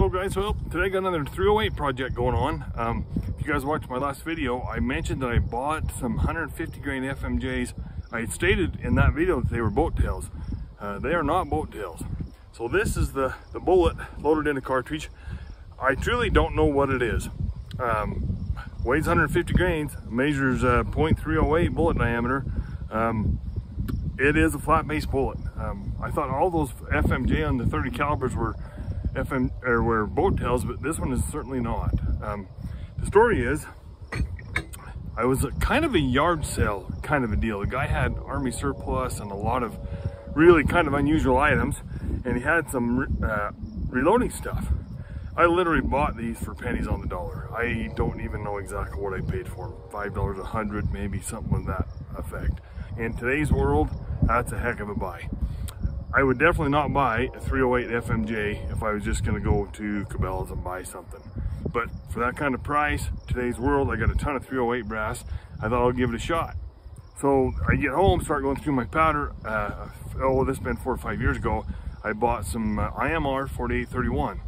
Hello guys, well today I got another 308 project going on. Um, if you guys watched my last video, I mentioned that I bought some 150 grain FMJs. I stated in that video that they were boat tails. Uh, they are not boat tails. So this is the, the bullet loaded in a cartridge. I truly don't know what it is. Um, weighs 150 grains, measures uh, 0.308 bullet diameter. Um, it is a flat base bullet. Um, I thought all those FMJ on the 30 calibers were FM or were boat tails, but this one is certainly not. Um, the story is, I was a, kind of a yard sale kind of a deal. The guy had army surplus and a lot of really kind of unusual items, and he had some uh, reloading stuff. I literally bought these for pennies on the dollar. I don't even know exactly what I paid for them. Five dollars a hundred, maybe something of that effect. In today's world, that's a heck of a buy. I would definitely not buy a 308 FMJ if I was just gonna go to Cabela's and buy something. But for that kind of price, today's world, I got a ton of 308 brass. I thought I'll give it a shot. So I get home, start going through my powder. Uh, oh, this has been four or five years ago. I bought some uh, IMR 4831.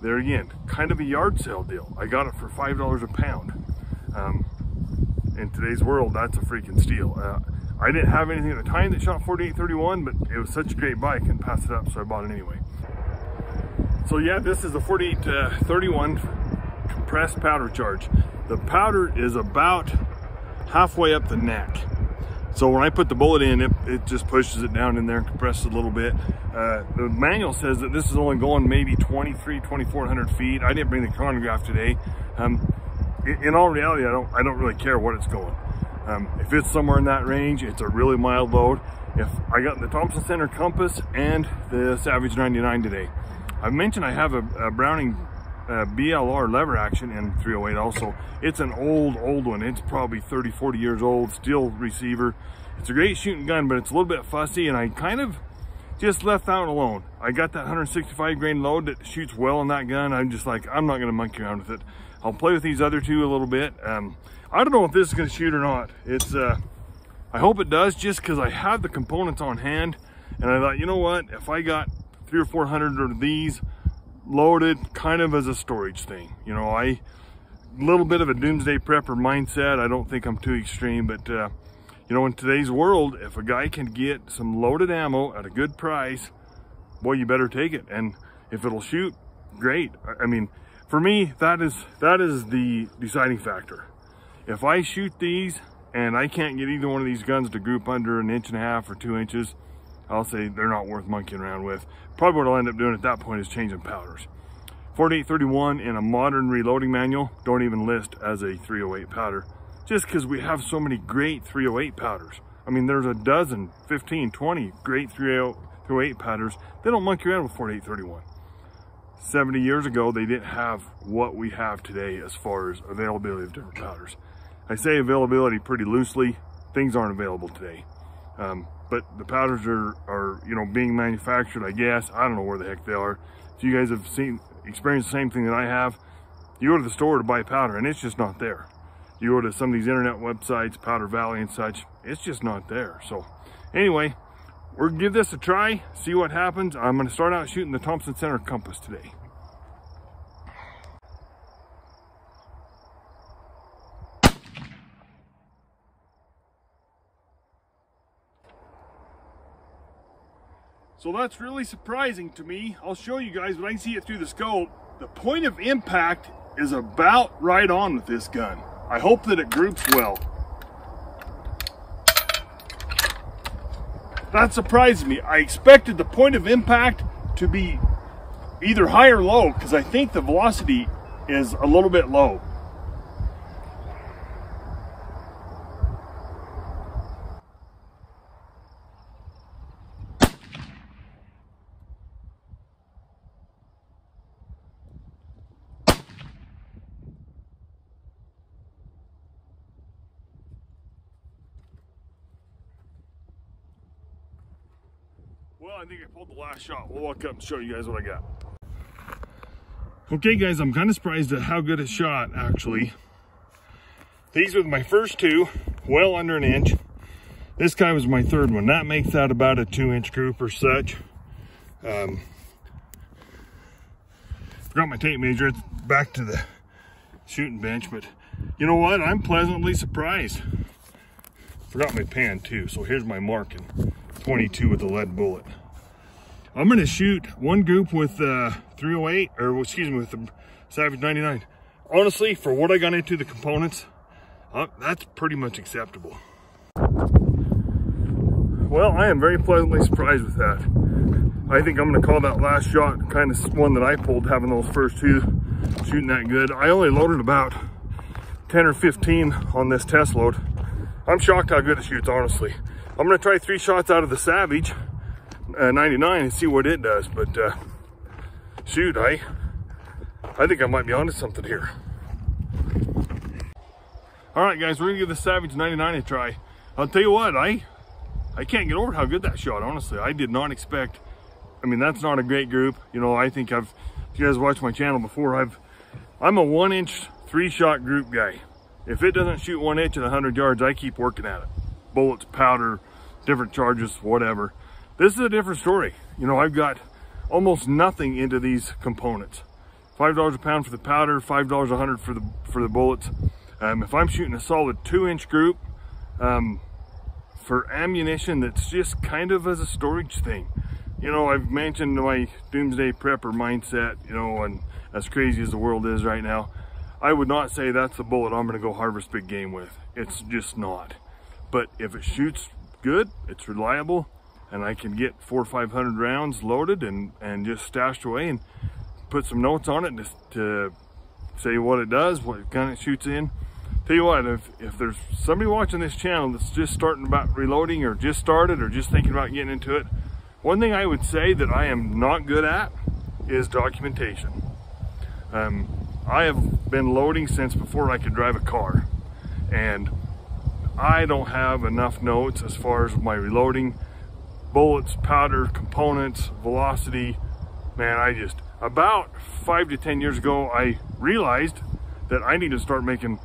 There again, kind of a yard sale deal. I got it for $5 a pound. Um, in today's world, that's a freaking steal. Uh, I didn't have anything at the time that shot 4831, but it was such a great bike and couldn't it up, so I bought it anyway. So yeah, this is a 4831 uh, compressed powder charge. The powder is about halfway up the neck. So when I put the bullet in, it, it just pushes it down in there and compresses a little bit. Uh, the manual says that this is only going maybe 23, 2400 feet. I didn't bring the chronograph today. Um, in, in all reality, I don't, I don't really care what it's going. Um, if it's somewhere in that range, it's a really mild load. If I got the Thompson Center Compass and the Savage 99 today. I mentioned I have a, a Browning uh, BLR lever action in 308 also. It's an old, old one. It's probably 30, 40 years old, steel receiver. It's a great shooting gun, but it's a little bit fussy and I kind of just left that one alone. I got that 165 grain load that shoots well on that gun. I'm just like, I'm not gonna monkey around with it. I'll play with these other two a little bit. Um, I don't know if this is gonna shoot or not. It's, uh, I hope it does just cause I have the components on hand and I thought, you know what, if I got three or 400 of these loaded kind of as a storage thing, you know, I, little bit of a doomsday prepper mindset. I don't think I'm too extreme, but uh, you know, in today's world, if a guy can get some loaded ammo at a good price, boy, you better take it. And if it'll shoot, great. I mean, for me, that is that is the deciding factor. If I shoot these and I can't get either one of these guns to group under an inch and a half or two inches, I'll say they're not worth monkeying around with. Probably what I'll end up doing at that point is changing powders. 4831 in a modern reloading manual don't even list as a 308 powder just because we have so many great 308 powders. I mean, there's a dozen, 15, 20 great 308 powders. They don't monkey around with 4831. 70 years ago, they didn't have what we have today as far as availability of different powders. I say availability pretty loosely. Things aren't available today. Um, but the powders are, are, you know, being manufactured, I guess. I don't know where the heck they are. If you guys have seen, experienced the same thing that I have, you go to the store to buy powder and it's just not there. You go to some of these internet websites, Powder Valley and such, it's just not there. So anyway, we're gonna give this a try, see what happens. I'm gonna start out shooting the Thompson Center Compass today. So that's really surprising to me. I'll show you guys when I see it through the scope. The point of impact is about right on with this gun. I hope that it groups well. That surprised me. I expected the point of impact to be either high or low because I think the velocity is a little bit low. I think I pulled the last shot. We'll walk up and show you guys what I got. Okay guys, I'm kind of surprised at how good it shot actually. These were my first two, well under an inch. This guy was my third one. That makes that about a two inch group or such. Um, Forgot my tape measure. It's back to the shooting bench, but you know what? I'm pleasantly surprised. Forgot my pan too, so here's my marking. 22 with the lead bullet. I'm gonna shoot one group with uh, 308, or excuse me, with the Savage 99. Honestly, for what I got into the components, uh, that's pretty much acceptable. Well, I am very pleasantly surprised with that. I think I'm gonna call that last shot kind of one that I pulled, having those first two shooting that good. I only loaded about 10 or 15 on this test load. I'm shocked how good it shoots, honestly. I'm gonna try three shots out of the Savage uh, 99 and see what it does, but uh, shoot, I, I think I might be onto something here. All right, guys, we're gonna give the Savage 99 a try. I'll tell you what, I, I can't get over how good that shot, honestly. I did not expect, I mean, that's not a great group. You know, I think I've, if you guys watched my channel before, I've, I'm a one inch, three shot group guy. If it doesn't shoot one inch at 100 yards, I keep working at it. Bullets, powder, different charges, whatever. This is a different story. You know, I've got almost nothing into these components. $5 a pound for the powder, $5 a hundred for the, for the bullets. Um, if I'm shooting a solid two inch group, um, for ammunition that's just kind of as a storage thing. You know, I've mentioned my doomsday prepper mindset, you know, and as crazy as the world is right now, I would not say that's the bullet I'm gonna go harvest big game with. It's just not. But if it shoots good, it's reliable, and I can get four or 500 rounds loaded and, and just stashed away and put some notes on it to, to say what it does, what gun it shoots in. Tell you what, if, if there's somebody watching this channel that's just starting about reloading or just started or just thinking about getting into it, one thing I would say that I am not good at is documentation. Um, I have been loading since before I could drive a car and I don't have enough notes as far as my reloading, bullets, powder, components, velocity. Man, I just, about five to 10 years ago, I realized that I need to start making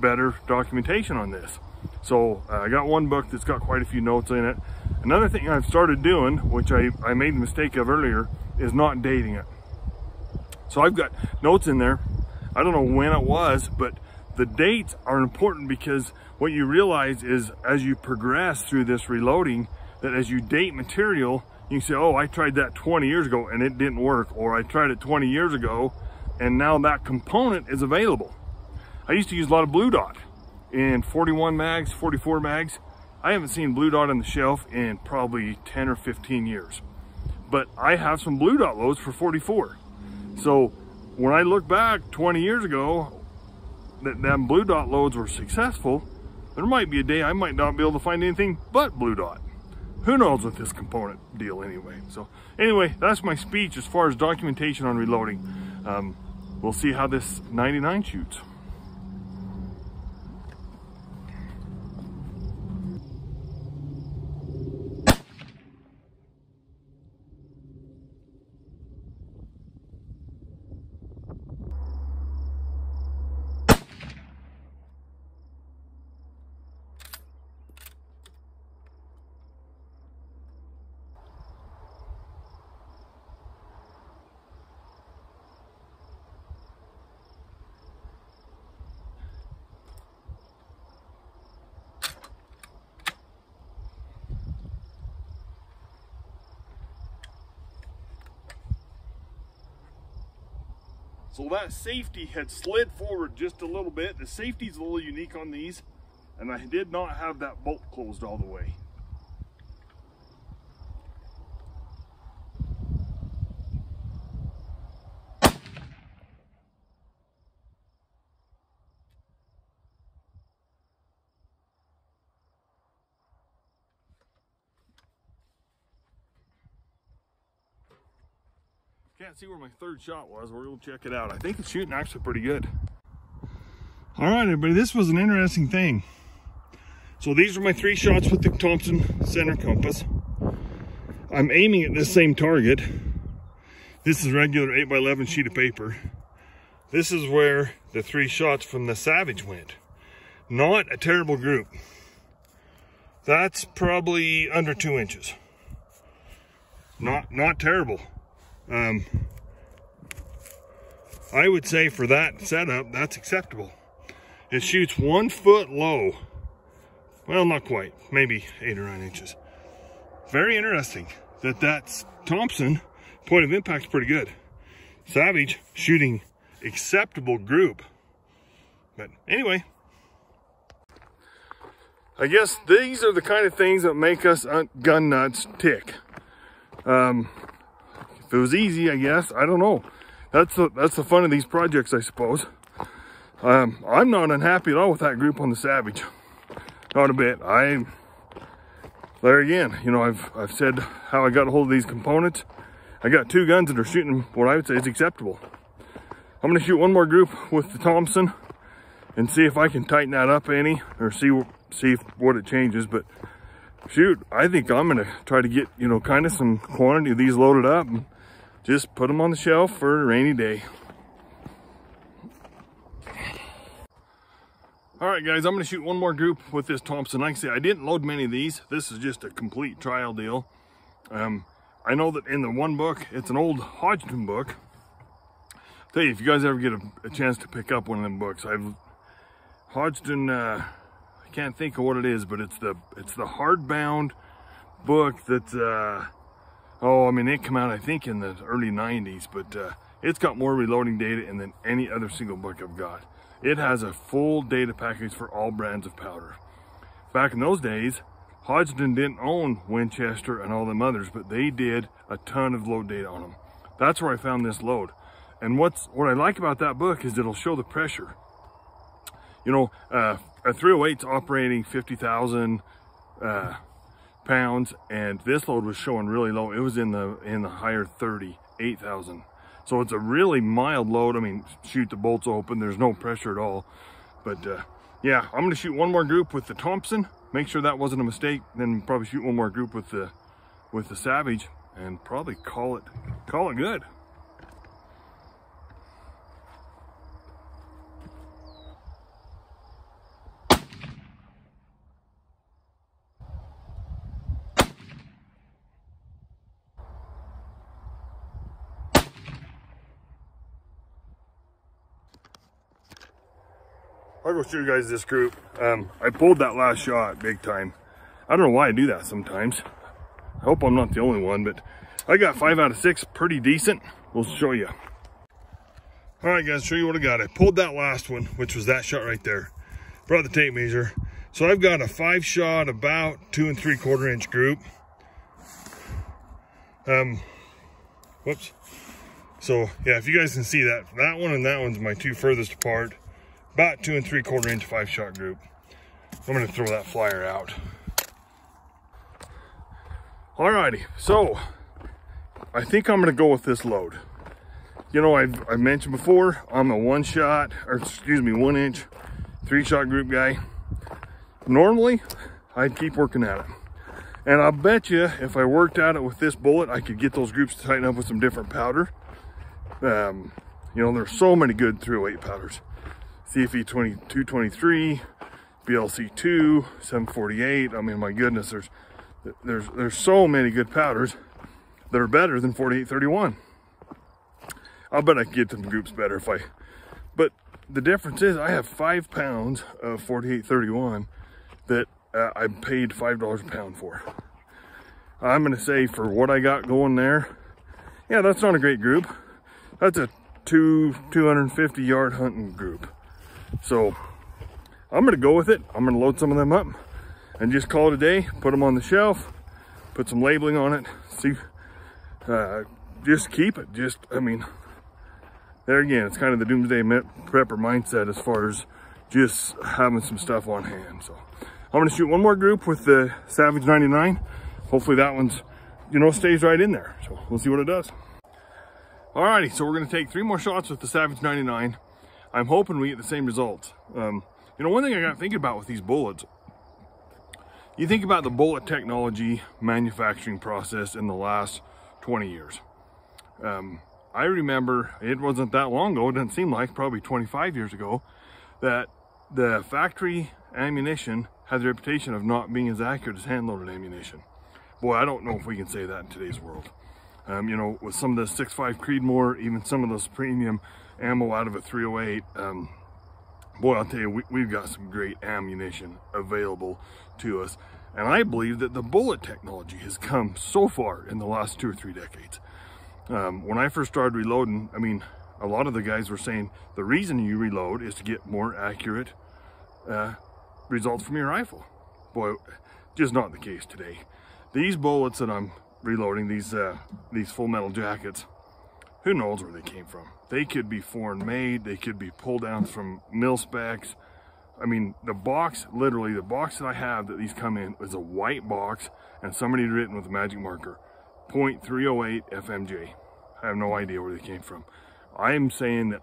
better documentation on this. So uh, I got one book that's got quite a few notes in it. Another thing I've started doing, which I, I made the mistake of earlier, is not dating it. So I've got notes in there. I don't know when it was, but the dates are important because what you realize is as you progress through this reloading, that as you date material, you can say, oh, I tried that 20 years ago and it didn't work, or I tried it 20 years ago and now that component is available. I used to use a lot of blue dot in 41 mags, 44 mags. I haven't seen blue dot on the shelf in probably 10 or 15 years. But I have some blue dot loads for 44. So when I look back 20 years ago, that them blue dot loads were successful, there might be a day I might not be able to find anything but blue dot. Who knows with this component deal anyway. So anyway, that's my speech as far as documentation on reloading. Um, we'll see how this 99 shoots. So that safety had slid forward just a little bit. The safety's a little unique on these, and I did not have that bolt closed all the way. Can't see where my third shot was. We're gonna check it out. I think it's shooting actually pretty good. All right, everybody, this was an interesting thing. So these are my three shots with the Thompson center compass. I'm aiming at this same target. This is regular 8 by 11 sheet of paper. This is where the three shots from the Savage went. Not a terrible group. That's probably under two inches. Not, not terrible. Um, I would say for that setup, that's acceptable. It shoots one foot low. Well, not quite, maybe eight or nine inches. Very interesting that that's Thompson point of impact's pretty good. Savage shooting acceptable group. But anyway, I guess these are the kind of things that make us gun nuts tick. Um, if it was easy, I guess, I don't know. That's the, that's the fun of these projects, I suppose. Um, I'm not unhappy at all with that group on the Savage. Not a bit. I, there again, you know, I've, I've said how I got a hold of these components. I got two guns that are shooting what I would say is acceptable. I'm gonna shoot one more group with the Thompson and see if I can tighten that up any or see see what it changes. But shoot, I think I'm gonna try to get, you know, kind of some quantity of these loaded up and just put them on the shelf for a rainy day. All right, guys, I'm gonna shoot one more group with this Thompson. Like I say, I didn't load many of these. This is just a complete trial deal. Um, I know that in the one book, it's an old Hodgdon book. I'll tell you, if you guys ever get a, a, chance to pick up one of them books, I've Hodgdon, uh, I can't think of what it is, but it's the it's the hardbound book that's, uh, oh, I mean, it came out, I think, in the early 90s, but uh, it's got more reloading data than any other single book I've got. It has a full data package for all brands of powder. Back in those days, Hodgdon didn't own Winchester and all them others, but they did a ton of load data on them. That's where I found this load. And what's what I like about that book is it'll show the pressure. You know, uh, a 308's operating 50,000 uh, pounds, and this load was showing really low. It was in the in the higher 30, 8,000. So it's a really mild load. I mean, shoot the bolts open. There's no pressure at all. But uh, yeah, I'm gonna shoot one more group with the Thompson make sure that wasn't a mistake, then probably shoot one more group with the with the Savage and probably call it call it good. I'll go show you guys this group. Um, I pulled that last shot big time. I don't know why I do that sometimes. I hope I'm not the only one, but I got five out of six, pretty decent. We'll show you. All right, guys, show you what I got. I pulled that last one, which was that shot right there. Brought the tape measure. So I've got a five shot, about two and three quarter inch group. Um, whoops. So yeah, if you guys can see that, that one and that one's my two furthest apart about two and three quarter inch five shot group. I'm gonna throw that flyer out. Alrighty, so I think I'm gonna go with this load. You know, I've, i mentioned before, I'm a one shot, or excuse me, one inch, three shot group guy. Normally, I'd keep working at it. And I'll bet you if I worked at it with this bullet, I could get those groups to tighten up with some different powder. Um, you know, there's so many good 308 powders. CFE 2223, BLC2, 748. I mean, my goodness, there's there's there's so many good powders that are better than 4831. I'll bet I can get them groups better if I, but the difference is I have five pounds of 4831 that uh, I paid $5 a pound for. I'm gonna say for what I got going there, yeah, that's not a great group. That's a two 250 yard hunting group. So I'm gonna go with it. I'm gonna load some of them up and just call it a day, put them on the shelf, put some labeling on it, see, uh, just keep it. Just, I mean, there again, it's kind of the doomsday prepper mindset as far as just having some stuff on hand. So I'm gonna shoot one more group with the Savage 99. Hopefully that one's, you know, stays right in there. So we'll see what it does. Alrighty, so we're gonna take three more shots with the Savage 99. I'm hoping we get the same results. Um, you know, one thing I got thinking about with these bullets, you think about the bullet technology manufacturing process in the last 20 years. Um, I remember, it wasn't that long ago, it doesn't seem like, probably 25 years ago, that the factory ammunition had the reputation of not being as accurate as hand-loaded ammunition. Boy, I don't know if we can say that in today's world. Um, you know, with some of the 6.5 Creedmoor, even some of those premium ammo out of a 308, um, boy, I'll tell you, we, have got some great ammunition available to us. And I believe that the bullet technology has come so far in the last two or three decades. Um, when I first started reloading, I mean, a lot of the guys were saying the reason you reload is to get more accurate uh, results from your rifle. Boy, just not the case today. These bullets that I'm reloading, these uh, these full metal jackets, who knows where they came from? They could be foreign made, they could be pulled down from mil specs. I mean, the box, literally the box that I have that these come in is a white box and somebody written with a magic marker, 0.308 FMJ. I have no idea where they came from. I'm saying that,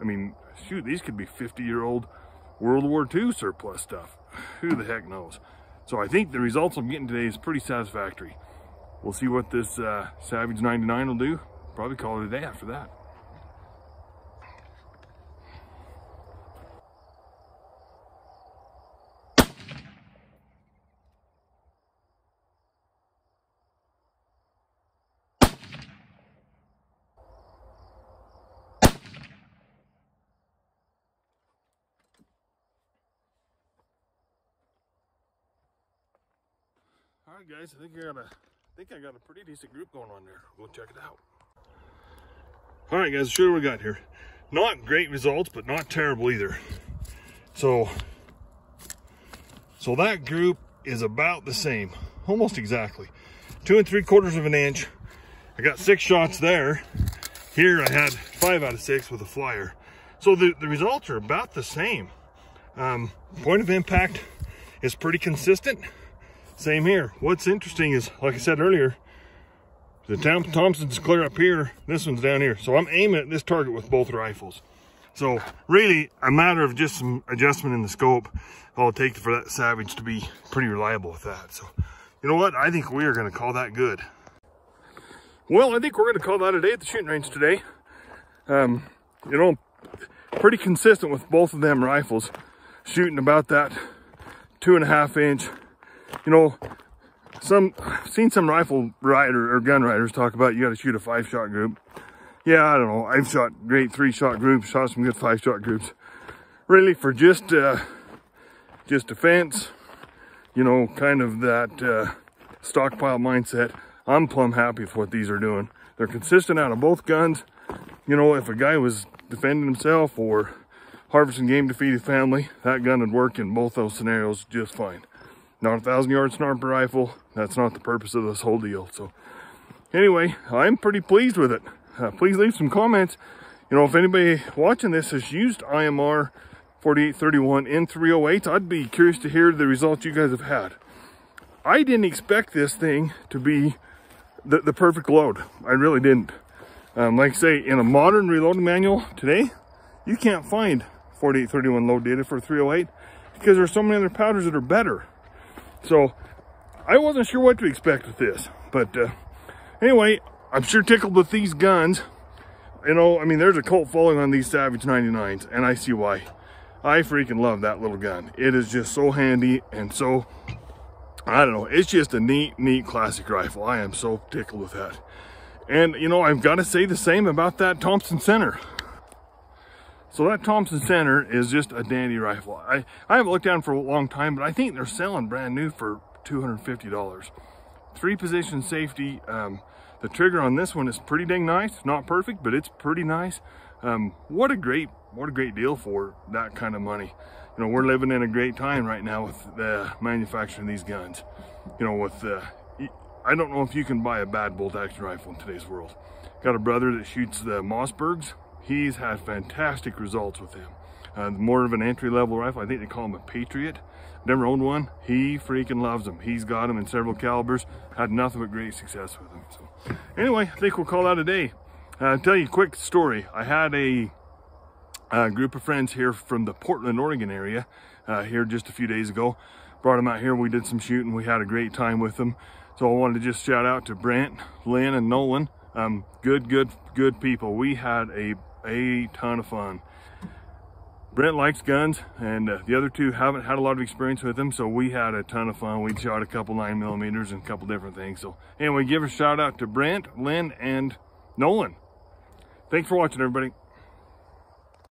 I mean, shoot, these could be 50 year old World War II surplus stuff. Who the heck knows? So I think the results I'm getting today is pretty satisfactory. We'll see what this uh, Savage 99 will do. Probably call it a day after that. All right, guys, I think I got a, I think I got a pretty decent group going on there. We'll check it out. All right, guys, what we got here. Not great results, but not terrible either. So, so that group is about the same, almost exactly. Two and three quarters of an inch. I got six shots there. Here I had five out of six with a flyer. So the, the results are about the same. Um, point of impact is pretty consistent. Same here. What's interesting is, like I said earlier, the Thompson's clear up here. This one's down here. So I'm aiming at this target with both rifles. So really a matter of just some adjustment in the scope. All it takes for that Savage to be pretty reliable with that. So you know what? I think we are going to call that good. Well, I think we're going to call that a day at the shooting range today. Um, you know, pretty consistent with both of them rifles. Shooting about that two and a half inch you know, some I've seen some rifle rider or gun riders talk about you got to shoot a five shot group. Yeah, I don't know. I've shot great three shot groups, shot some good five shot groups. Really for just uh, just defense, you know, kind of that uh, stockpile mindset. I'm plumb happy with what these are doing. They're consistent out of both guns. You know, if a guy was defending himself or harvesting game to feed his family, that gun would work in both those scenarios just fine not a thousand yard sniper rifle. That's not the purpose of this whole deal. So anyway, I'm pretty pleased with it. Uh, please leave some comments. You know, if anybody watching this has used IMR 4831 in 308, I'd be curious to hear the results you guys have had. I didn't expect this thing to be the, the perfect load. I really didn't. Um, like I say, in a modern reloading manual today, you can't find 4831 load data for 308 because there's so many other powders that are better. So I wasn't sure what to expect with this. But uh, anyway, I'm sure tickled with these guns. You know, I mean, there's a cult following on these Savage 99s, and I see why. I freaking love that little gun. It is just so handy and so, I don't know, it's just a neat, neat classic rifle. I am so tickled with that. And, you know, I've got to say the same about that Thompson Center. So that Thompson Center is just a dandy rifle. I, I haven't looked down for a long time, but I think they're selling brand new for $250. Three position safety. Um, the trigger on this one is pretty dang nice. Not perfect, but it's pretty nice. Um, what a great, what a great deal for that kind of money. You know, we're living in a great time right now with the manufacturing these guns. You know, with the, I don't know if you can buy a bad bolt action rifle in today's world. Got a brother that shoots the Mossbergs he's had fantastic results with him. Uh, more of an entry-level rifle. I think they call him a Patriot. Never owned one. He freaking loves them. He's got them in several calibers. Had nothing but great success with them. So anyway, I think we'll call that a day. Uh, I'll tell you a quick story. I had a, a, group of friends here from the Portland, Oregon area uh, here just a few days ago. Brought them out here. We did some shooting. We had a great time with them. So I wanted to just shout out to Brent, Lynn, and Nolan. Um, good, good, good people. We had a a ton of fun. Brent likes guns and uh, the other two haven't had a lot of experience with them. So we had a ton of fun. We shot a couple nine millimeters and a couple different things. So anyway, give a shout out to Brent, Lynn, and Nolan. Thanks for watching everybody.